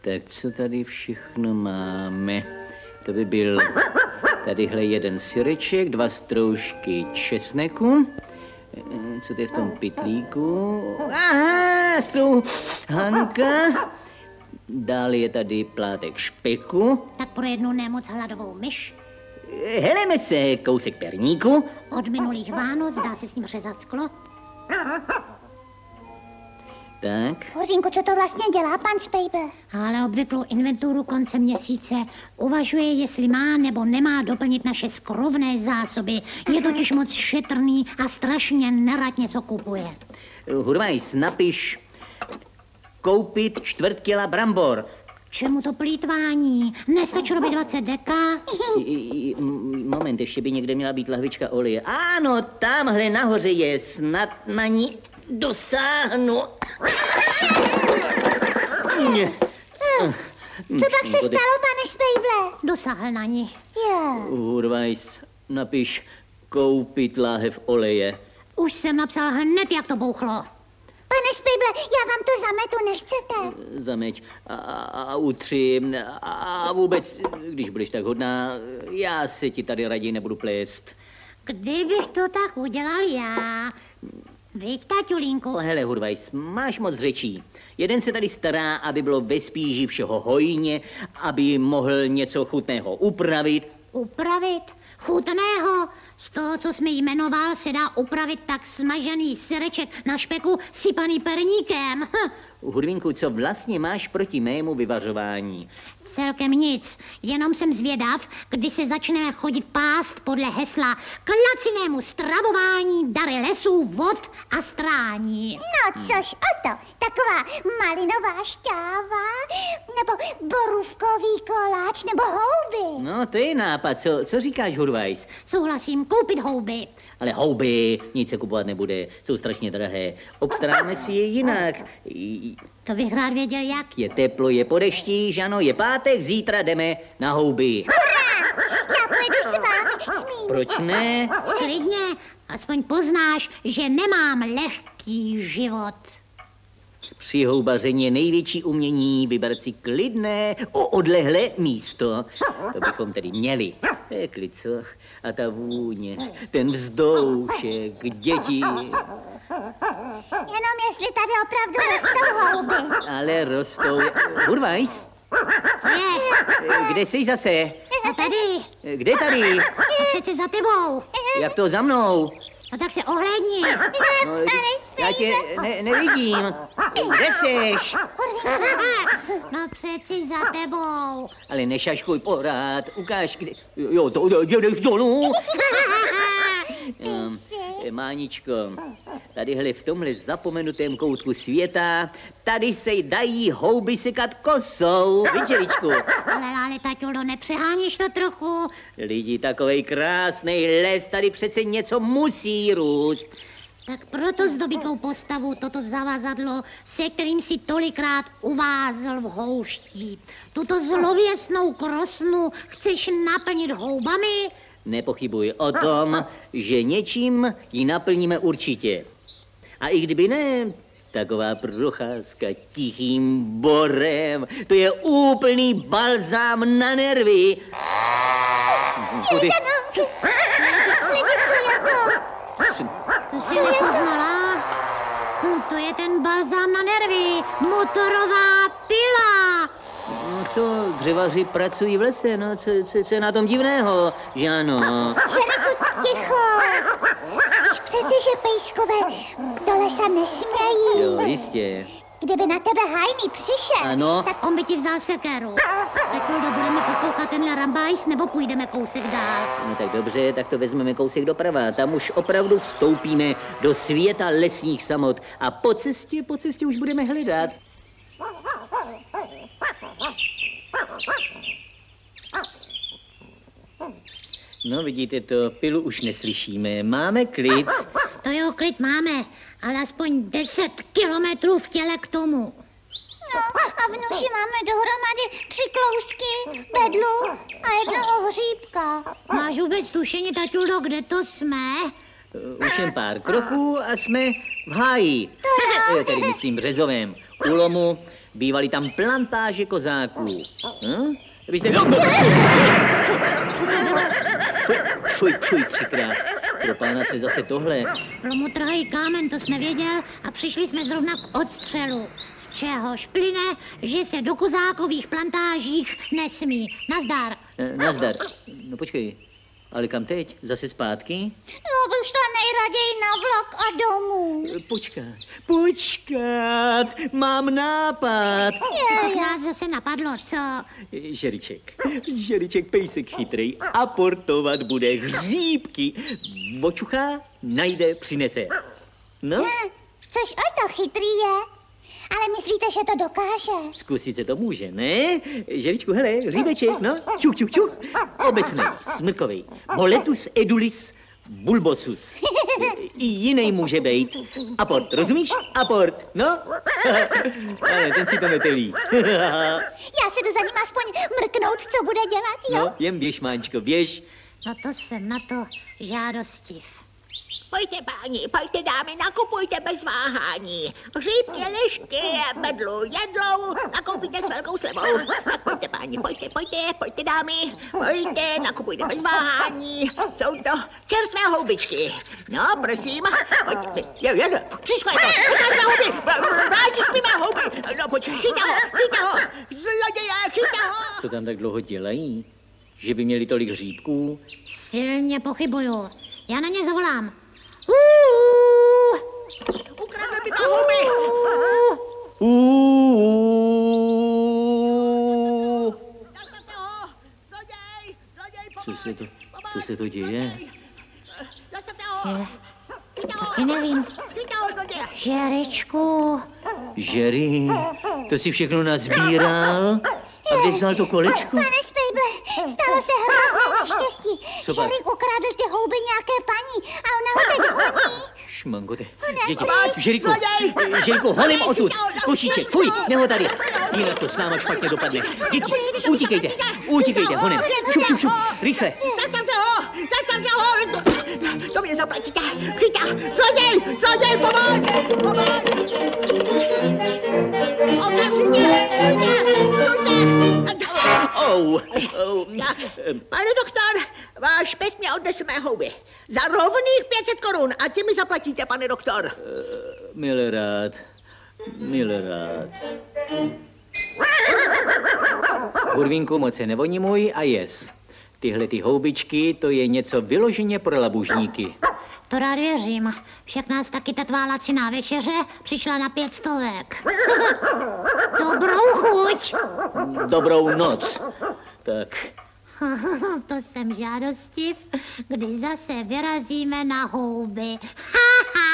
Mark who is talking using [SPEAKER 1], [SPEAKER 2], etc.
[SPEAKER 1] Tak co tady všechno máme? To by byl tadyhle jeden syreček, dva stroužky česneku. Eh, Co to je v tom pitlíku? Aha, strouhanka. Dále je tady plátek špeku.
[SPEAKER 2] Tak pro jednu nemoc hladovou myš.
[SPEAKER 1] Heleme se kousek perníku.
[SPEAKER 2] Od minulých Vánoc dá se s ním řezat sklo.
[SPEAKER 1] Tak,
[SPEAKER 3] Hořínko, co to vlastně dělá pan Spejbl?
[SPEAKER 2] Ale obvyklou inventuru konce měsíce uvažuje, jestli má nebo nemá doplnit naše skrovné zásoby. Je totiž moc šetrný a strašně nerad něco kupuje.
[SPEAKER 1] Hurvajs, napiš koupit čtvrt kila brambor.
[SPEAKER 2] Čemu to plítvání? Nestačilo by 20 deka?
[SPEAKER 1] Moment, ještě by někde měla být lahvička oleje. Ano, tamhle nahoře je, snad na ní dosáhnu.
[SPEAKER 3] Co pak se stalo, pane Spejble?
[SPEAKER 2] Dosáhl na ní.
[SPEAKER 3] Jo.
[SPEAKER 1] Hurvajs, napiš koupit láhev oleje.
[SPEAKER 2] Už jsem napsal hned, jak to bouchlo.
[SPEAKER 3] Spejble, já vám to zametu, nechcete?
[SPEAKER 1] Zameď a, a, a utři a vůbec, když budeš tak hodná, já se ti tady raději nebudu plést.
[SPEAKER 2] Kdybych to tak udělal já. Víš, taťulínku,
[SPEAKER 1] Hele, Hurvajs, máš moc řečí. Jeden se tady stará, aby bylo ve spíži všeho hojně, aby mohl něco chutného upravit.
[SPEAKER 2] upravit chutného. Z toho, co jsme jmenoval, se dá upravit tak smažený syreček na špeku sypaný perníkem. Hm,
[SPEAKER 1] Hudvinku, co vlastně máš proti mému vyvařování?
[SPEAKER 2] celkem nic. Jenom jsem zvědav, kdy se začneme chodit pást podle hesla k lacinému stravování dary lesů, vod a strání.
[SPEAKER 3] No což o to, taková malinová šťáva, nebo borůvkový koláč, nebo houby.
[SPEAKER 1] No, to je nápad. Co, co říkáš, Hurvajs?
[SPEAKER 2] Souhlasím, koupit houby.
[SPEAKER 1] Ale houby, nic se kupovat nebude, jsou strašně drahé. Obstaráme si je jinak.
[SPEAKER 2] To bych rád věděl, jak.
[SPEAKER 1] Je teplo, je po dešti, žano, je pátek, zítra jdeme na houby.
[SPEAKER 3] Já pojedu s vámi, smím.
[SPEAKER 1] Proč ne?
[SPEAKER 2] Klidně, aspoň poznáš, že nemám lehký život.
[SPEAKER 1] Při houbaření je největší umění vybrat si klidné, o odlehlé místo. To bychom tedy měli. Pekli, co? A ta vůně, ten vzdoušek, děti.
[SPEAKER 3] Jenom jestli tady opravdu rostou
[SPEAKER 1] Ale rostou. Hurvajs,
[SPEAKER 2] Co je?
[SPEAKER 1] kde jsi zase?
[SPEAKER 2] A tady,
[SPEAKER 1] Kde tady?
[SPEAKER 2] a přece za tebou.
[SPEAKER 1] Jak to za mnou?
[SPEAKER 2] No tak se ohlédni.
[SPEAKER 1] No, já tě ne, nevidím. Kde seš?
[SPEAKER 2] No přeci za tebou.
[SPEAKER 1] Ale nešaškuj pořád. Ukáž, kde... Jo, to jdeš dolů. Um, Máničko, tadyhle v tomhle zapomenutém koutku světa, tady se dají houby sekat kosou, vyčeličku.
[SPEAKER 2] Ale, ale, taťulo, nepřeháníš to trochu?
[SPEAKER 1] Lidi, takovej krásný les, tady přece něco musí růst.
[SPEAKER 2] Tak proto zdobí tvou postavu toto zavazadlo, se kterým si tolikrát uvázl v houští. Tuto zlověsnou krosnu chceš naplnit houbami?
[SPEAKER 1] Nepochybuj o tom, že něčím ji naplníme určitě. A i kdyby ne, taková procházka tichým borem, to je úplný balzám na nervy. Kudy?
[SPEAKER 3] Lidi, co je to?
[SPEAKER 2] To si nepoznala? Hm, to je ten balzám na nervy, motorová pila.
[SPEAKER 1] No co, dřevaři pracují v lese, no co, co, co je na tom divného, že ano?
[SPEAKER 3] Ženiku, ticho. Víš přeci, že pejskové do lesa nesmějí.
[SPEAKER 1] Jo, jistě.
[SPEAKER 3] Kdyby na tebe hajný přišel,
[SPEAKER 1] Ano.
[SPEAKER 3] tak
[SPEAKER 2] On by ti vzal sekeru. Tak Ludo, budeme poslouchat tenhle rambajs, nebo půjdeme kousek dál?
[SPEAKER 1] No tak dobře, tak to vezmeme kousek doprava. Tam už opravdu vstoupíme do světa lesních samot a po cestě, po cestě už budeme hledat. No vidíte to, pilu už neslyšíme, máme klid.
[SPEAKER 2] To jo, klid máme, ale aspoň 10 kilometrů v těle k tomu.
[SPEAKER 3] No a v noši máme dohromady tři klousky, bedlu a jednoho hříbka.
[SPEAKER 2] Máš vůbec tušení, taťulo, kde to jsme?
[SPEAKER 1] Už jen pár kroků a jsme v háji. Eh, Tedy myslím březovém. U lomu bývaly tam plantáže kozáků. Hm? Byste... Fuj, fuj, třikrát. Pro pána, co je zase tohle?
[SPEAKER 2] Lomu trhají kámen, to jsi nevěděl a přišli jsme zrovna k odstřelu. Z čehož plyne, že se do kozákových plantážích nesmí. Nazdar.
[SPEAKER 1] Eh, Nazdar. No počkej, ale kam teď? Zase zpátky?
[SPEAKER 3] No bych šla nejraději na vlak a domů.
[SPEAKER 1] Počkat, počkat, mám nápad.
[SPEAKER 2] Tak nás zase napadlo, co?
[SPEAKER 1] Žeriček, žeriček pejsek chytrý, aportovat bude hříbky. Očuchá, najde, přinese. No,
[SPEAKER 3] Což o to chytrý je. Ale myslíte, že to dokáže?
[SPEAKER 1] zkusit se to může, ne? Žeričku, hele, hříbeček, no, čuch, čuch, čuch. Obecný, smrkový, boletus edulis bulbosus. I jiný může být. Aport, rozumíš? Aport, no? Ale ten si to netelí.
[SPEAKER 3] Já se jdu za ním aspoň mrknout, co bude dělat, jo?
[SPEAKER 1] No, jen běž, Máčko, běž.
[SPEAKER 2] No to jsem na to žádostiv.
[SPEAKER 4] Pojďte, páni, pojďte, dámy, nakupujte bez váhání. Hříbky, lišky, bedlu, jedlou, nakoupíte s velkou slevou. Tak pojďte, páni, pojďte, pojďte, pojďte, dámy, pojďte, nakupujte bez váhání. Jsou to čerstvé houbičky. No, prosím, pojďte, jo, jo, Přisko je to, čerstvé houby, vrátíš mi mé houby. No, počkej, chyťte ho, chyťte ho, zloděje, chyťte ho.
[SPEAKER 1] Co tam tak dlouho dělají? Že by měli tolik hříbků?
[SPEAKER 2] Silně pochybuju. Já na ně zavolám.
[SPEAKER 1] Se to děje?
[SPEAKER 2] Je, taky nevím. Žeričku,
[SPEAKER 1] Jerry, to si všechno nazbíral? A kde vzal to kolečko?
[SPEAKER 3] Pane Spejble, stalo se hrozné neštěstí. Žerik ukradl ty houby nějaké paní a ona ho teď honí.
[SPEAKER 1] Šmangote, děti, Žeriku! Žeriku, honem odtud, košíček, fuj, neho tady, jinak to s náma špatně dopadne. Děti, utíkejte, utíkejte, honem, šup, šup, šup, rychle.
[SPEAKER 4] Zaplatíte! Chyťte! Zloděj! Zloděj, pomoc!
[SPEAKER 1] Oh, oh,
[SPEAKER 4] Pane doktor, váš pes mě odnesl mé houby. Za rovných 500 korun a ti mi zaplatíte, pane doktor.
[SPEAKER 1] milé rád, milé rád. Kurvínku, moc se nevoní můj a jes. Tyhle ty houbičky, to je něco vyloženě pro labužníky.
[SPEAKER 2] To rád věřím. Však nás taky ta tvá laciná večeře přišla na pět stovek. Dobrou chuť.
[SPEAKER 1] Dobrou noc. Tak,
[SPEAKER 2] to jsem žádostiv, kdy zase vyrazíme na houby. Ha, ha.